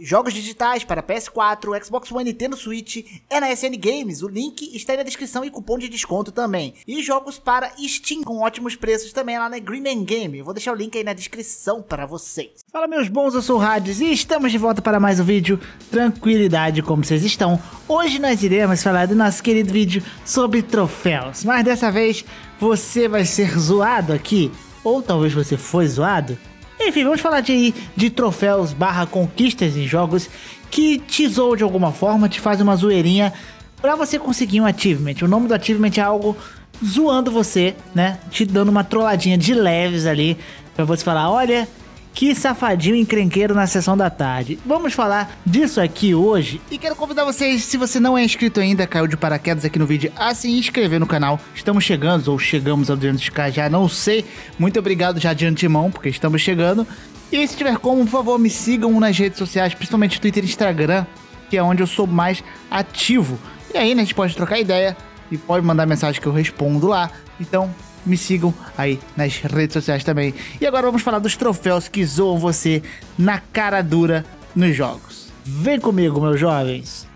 Jogos digitais para PS4, Xbox One Nintendo Switch é na SN Games. O link está aí na descrição e cupom de desconto também. E jogos para Steam com ótimos preços também lá na Green Game. vou deixar o link aí na descrição para vocês. Fala meus bons, eu sou o Hades e estamos de volta para mais um vídeo. Tranquilidade, como vocês estão? Hoje nós iremos falar do nosso querido vídeo sobre troféus. Mas dessa vez você vai ser zoado aqui. Ou talvez você foi zoado. Enfim, vamos falar de, de troféus barra conquistas em jogos que te zoam de alguma forma, te faz uma zoeirinha para você conseguir um achievement. O nome do achievement é algo zoando você, né? Te dando uma trolladinha de leves ali para você falar, olha, que safadinho encrenqueiro na sessão da tarde. Vamos falar disso aqui hoje e quero convidar vocês, se você não é inscrito ainda, caiu de paraquedas aqui no vídeo, a se inscrever no canal. Estamos chegando, ou chegamos ao 200k já, não sei. Muito obrigado já de antemão, porque estamos chegando. E se tiver como, por favor, me sigam nas redes sociais, principalmente Twitter e Instagram, que é onde eu sou mais ativo. E aí, né, a gente pode trocar ideia e pode mandar mensagem que eu respondo lá. Então, me sigam aí nas redes sociais também. E agora vamos falar dos troféus que zoam você na cara dura nos jogos. Vem comigo, meus jovens.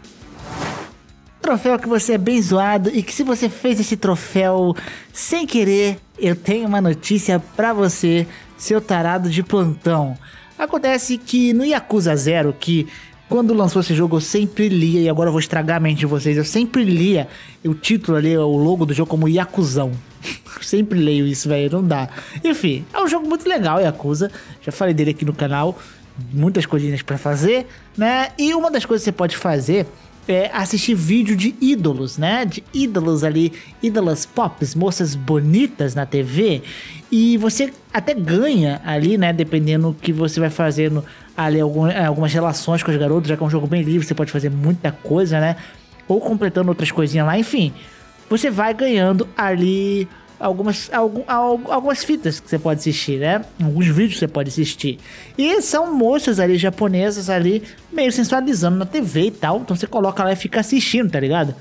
Troféu que você é bem zoado e que se você fez esse troféu sem querer, eu tenho uma notícia para você, seu tarado de plantão. Acontece que no Yakuza Zero, que quando lançou esse jogo eu sempre lia, e agora eu vou estragar a mente de vocês, eu sempre lia o título ali, o logo do jogo como Yakuzão. Sempre leio isso, velho, não dá. Enfim, é um jogo muito legal, Yakuza. Já falei dele aqui no canal, muitas coisinhas para fazer, né? E uma das coisas que você pode fazer é, assistir vídeo de ídolos, né? De ídolos ali, ídolas pops, moças bonitas na TV. E você até ganha ali, né? Dependendo do que você vai fazendo ali algum, algumas relações com os garotos, já que é um jogo bem livre, você pode fazer muita coisa, né? Ou completando outras coisinhas lá, enfim. Você vai ganhando ali algumas, algum, algumas fitas que você pode assistir, né? Alguns vídeos que você pode assistir. E são moças ali japonesas ali, meio sensualizando na TV e tal. Então você coloca lá e fica assistindo, tá ligado?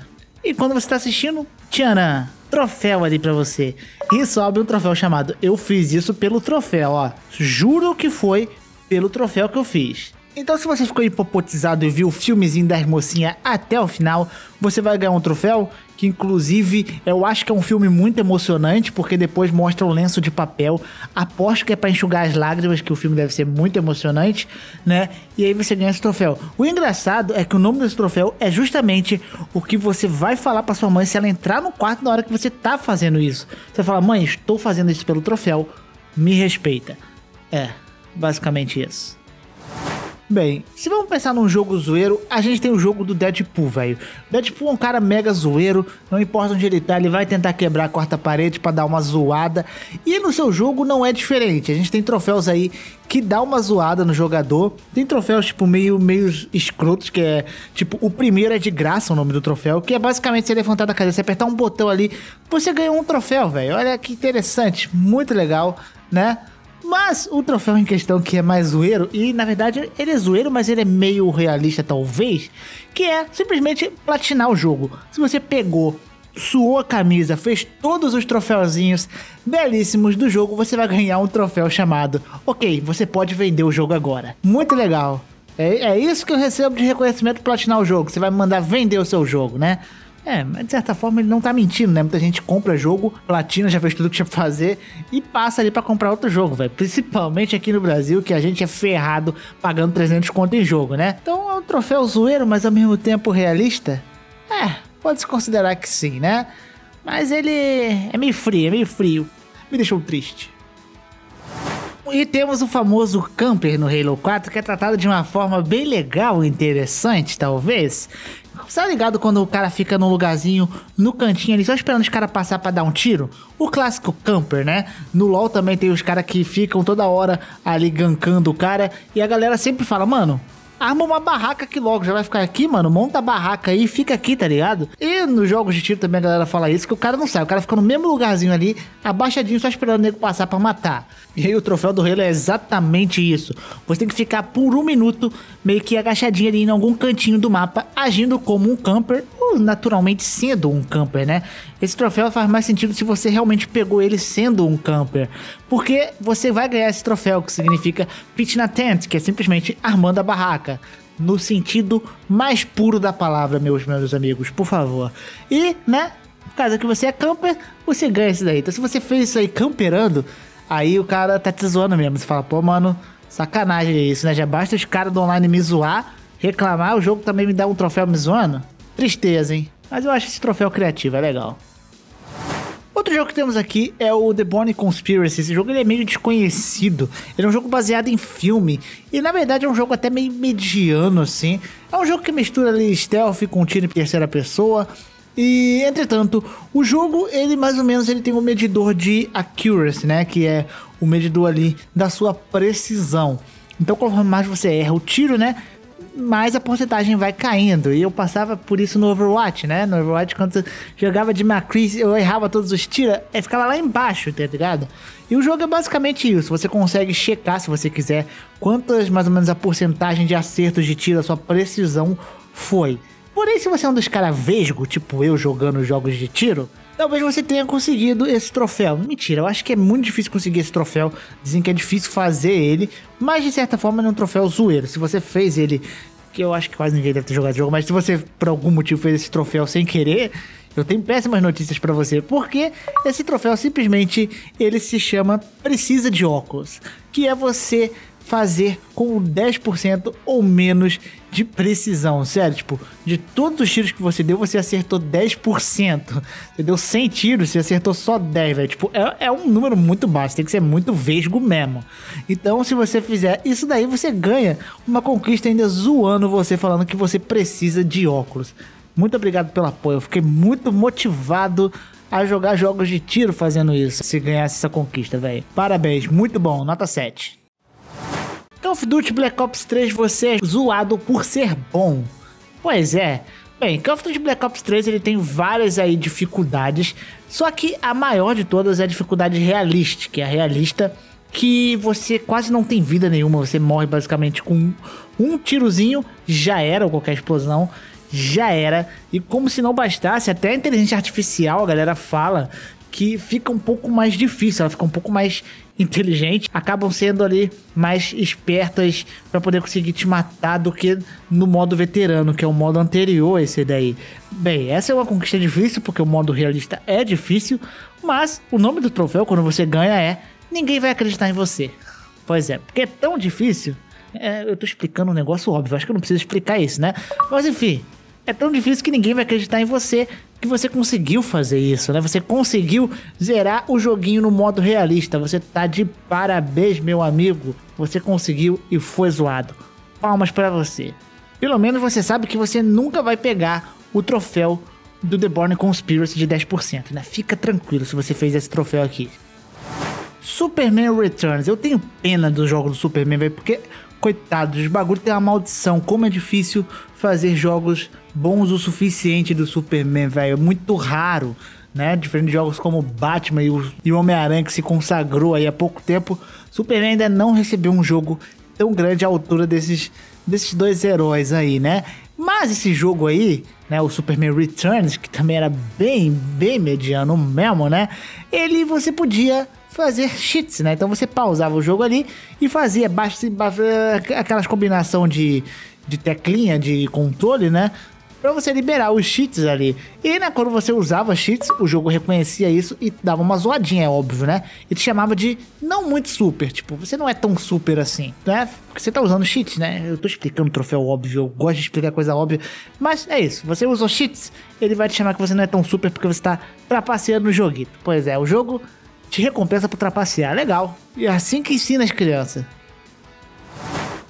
E quando você tá assistindo, tchanã, troféu ali pra você. E sobe um troféu chamado Eu Fiz Isso pelo Troféu, ó. Juro que foi pelo troféu que eu fiz. Então, se você ficou hipopotizado e viu o filmezinho da mocinha até o final, você vai ganhar um troféu que, inclusive, eu acho que é um filme muito emocionante, porque depois mostra o lenço de papel. Aposto que é para enxugar as lágrimas, que o filme deve ser muito emocionante, né? E aí você ganha esse troféu. O engraçado é que o nome desse troféu é justamente o que você vai falar para sua mãe se ela entrar no quarto na hora que você tá fazendo isso. Você fala, mãe, estou fazendo isso pelo troféu, me respeita. É, basicamente isso. Bem, se vamos pensar num jogo zoeiro, a gente tem o jogo do Deadpool, velho. Deadpool é um cara mega zoeiro, não importa onde ele tá, ele vai tentar quebrar a quarta parede para dar uma zoada. E no seu jogo não é diferente. A gente tem troféus aí que dá uma zoada no jogador. Tem troféus tipo meio meio escrotos que é, tipo, o primeiro é de graça o nome do troféu, que é basicamente você levantar da cadeira, você apertar um botão ali, você ganha um troféu, velho. Olha que interessante, muito legal, né? Mas o troféu em questão que é mais zoeiro, e na verdade ele é zoeiro, mas ele é meio realista talvez, que é simplesmente platinar o jogo. Se você pegou, suou a camisa, fez todos os troféuzinhos belíssimos do jogo, você vai ganhar um troféu chamado Ok, você pode vender o jogo agora. Muito legal. É, é isso que eu recebo de reconhecimento platinar o jogo. Você vai mandar vender o seu jogo, né? É, mas de certa forma ele não tá mentindo, né? Muita gente compra jogo, platina, já fez tudo que tinha pra fazer e passa ali para comprar outro jogo, velho. Principalmente aqui no Brasil, que a gente é ferrado pagando 300 conto em jogo, né? Então é um troféu zoeiro, mas ao mesmo tempo realista? É, pode-se considerar que sim, né? Mas ele é meio frio, é meio frio. Me deixou triste. E temos o famoso camper no Halo 4, que é tratado de uma forma bem legal e interessante, talvez. Tá ligado quando o cara fica num lugarzinho, no cantinho ali, só esperando os caras passar para dar um tiro? O clássico camper, né? No LoL também tem os caras que ficam toda hora ali gankando o cara. E a galera sempre fala, mano, arma uma barraca aqui logo, já vai ficar aqui, mano, monta a barraca aí e fica aqui, tá ligado? E nos jogos de tiro também a galera fala isso, que o cara não sai, o cara fica no mesmo lugarzinho ali, abaixadinho, só esperando o nego passar pra matar. E aí o troféu do Halo é exatamente isso. Você tem que ficar por um minuto meio que agachadinho ali em algum cantinho do mapa, agindo como um camper, ou naturalmente sendo um camper, né? Esse troféu faz mais sentido se você realmente pegou ele sendo um camper. Porque você vai ganhar esse troféu, que significa pitch na tent, que é simplesmente armando a barraca. No sentido mais puro da palavra, meus meus amigos, por favor. E, né, caso que você é camper, você ganha isso daí. Então se você fez isso aí camperando, aí o cara tá te zoando mesmo. Você fala, pô, mano, sacanagem isso, né? Já basta os caras do online me zoar, reclamar, o jogo também me dá um troféu me zoando. Tristeza, hein? Mas eu acho esse troféu criativo, é legal. Outro jogo que temos aqui é o The Bourne Conspiracy. Esse jogo ele é meio desconhecido. Ele é um jogo baseado em filme. E na verdade é um jogo até meio mediano, assim. É um jogo que mistura ali stealth com tiro em terceira pessoa. E, entretanto, o jogo, ele mais ou menos ele tem um medidor de accuracy, né? Que é o medidor ali da sua precisão. Então, conforme mais você erra o tiro, né? Mais a porcentagem vai caindo. E eu passava por isso no Overwatch, né? No Overwatch, quando você jogava de McCree, eu errava todos os tiros, é, ficava lá embaixo, tá ligado? E o jogo é basicamente isso. Você consegue checar, se você quiser, quantas mais ou menos a porcentagem de acertos de tiro, a sua precisão foi. Porém, se você é um dos caras vesgo, tipo eu jogando jogos de tiro, talvez você tenha conseguido esse troféu. Mentira, eu acho que é muito difícil conseguir esse troféu. Dizem que é difícil fazer ele, mas de certa forma ele é um troféu zoeiro. Se você fez ele, que eu acho que quase ninguém deve ter jogado o jogo, mas se você por algum motivo fez esse troféu sem querer, eu tenho péssimas notícias para você, porque esse troféu simplesmente ele se chama Precisa de Óculos, que é você fazer com 10% ou menos de precisão. Sério, tipo, de todos os tiros que você deu, você acertou 10%. Você deu 100 tiros, você acertou só 10, velho. Tipo, é, é um número muito baixo, tem que ser muito vesgo mesmo. Então, se você fizer isso daí, você ganha uma conquista ainda zoando você, falando que você precisa de óculos. Muito obrigado pelo apoio, eu fiquei muito motivado a jogar jogos de tiro fazendo isso, se ganhasse essa conquista, velho. Parabéns, muito bom, nota 7. Call of Duty Black Ops 3 você é zoado por ser bom. Pois é. Bem, Call of Duty Black Ops 3 ele tem várias aí dificuldades, só que a maior de todas é a dificuldade realista, que é a realista que você quase não tem vida nenhuma, você morre basicamente com um tirozinho, já era, ou qualquer explosão, já era. E como se não bastasse, até a inteligência artificial, a galera fala que fica um pouco mais difícil, ela fica um pouco mais inteligente, acabam sendo ali mais espertas para poder conseguir te matar do que no modo veterano, que é o modo anterior esse daí. Bem, essa é uma conquista difícil, porque o modo realista é difícil, mas o nome do troféu, quando você ganha, é Ninguém vai acreditar em você. Pois é, porque é tão difícil. É, eu tô explicando um negócio óbvio, acho que eu não preciso explicar isso, né? Mas enfim, é tão difícil que ninguém vai acreditar em você que você conseguiu fazer isso, né? Você conseguiu zerar o joguinho no modo realista. Você tá de parabéns, meu amigo. Você conseguiu e foi zoado. Palmas para você. Pelo menos você sabe que você nunca vai pegar o troféu do The Born Conspiracy de 10%, né? Fica tranquilo se você fez esse troféu aqui. Superman Returns. Eu tenho pena dos jogos do Superman, velho, porque coitado, os bagulho tem uma maldição. Como é difícil fazer jogos bons o suficiente do Superman, velho. É muito raro, né? Diferente de jogos como Batman e o, o Homem-Aranha que se consagrou aí há pouco tempo, Superman ainda não recebeu um jogo tão grande à altura desses, desses dois heróis aí, né? Mas esse jogo aí, né, o Superman Returns, que também era bem, bem mediano mesmo, né? Ele você podia fazer cheats, né? Então você pausava o jogo ali e fazia aquelas combinação de, de teclinha de controle, né? Pra você liberar os cheats ali. E né, quando você usava cheats, o jogo reconhecia isso e dava uma zoadinha, é óbvio, né? E te chamava de não muito super. Tipo, você não é tão super assim, né? Porque você tá usando cheats, né? Eu tô explicando troféu óbvio, eu gosto de explicar coisa óbvia. Mas é isso, você usou cheats, ele vai te chamar que você não é tão super porque você tá trapaceando no joguito. Pois é, o jogo te recompensa por trapacear. Legal. E é assim que ensina as crianças.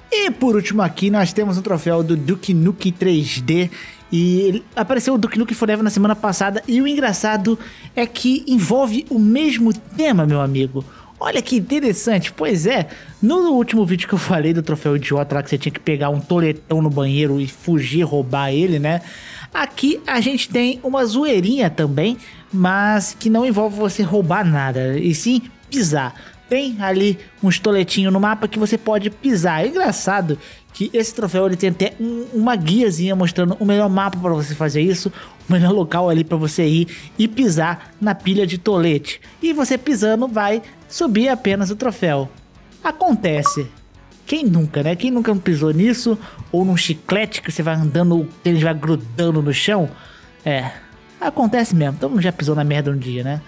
E por último aqui nós temos um troféu do Duke Nukem 3D. E apareceu o Duke Nukem Forever na semana passada. E o engraçado é que envolve o mesmo tema, meu amigo. Olha que interessante. Pois é, no último vídeo que eu falei do troféu idiota lá que você tinha que pegar um toletão no banheiro e fugir, roubar ele, né? Aqui a gente tem uma zoeirinha também, mas que não envolve você roubar nada, e sim pisar. Tem ali um estoletinho no mapa que você pode pisar. É engraçado que esse troféu ele tem até um, uma guiazinha mostrando o melhor mapa para você fazer isso, o melhor local ali para você ir e pisar na pilha de tolete. E você pisando vai subir apenas o troféu. Acontece Quem nunca, né? Quem nunca pisou nisso? Ou num chiclete que você vai andando, tênis vai grudando no chão? É, acontece mesmo. Todo mundo já pisou na merda um dia, né?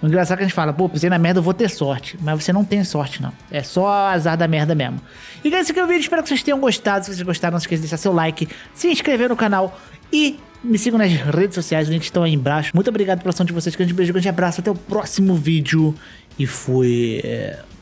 O engraçado é que a gente fala, pô, pisei na merda, eu vou ter sorte. Mas você não tem sorte, não. É só azar da merda mesmo. E esse aqui é o vídeo. Espero que vocês tenham gostado. Se vocês gostaram, não se esqueça de deixar seu like, se inscrever no canal e me sigam nas redes sociais. Os links estão aí embaixo. Muito obrigado pela ação de vocês. Grande beijo, grande abraço. Até o próximo vídeo. E fui.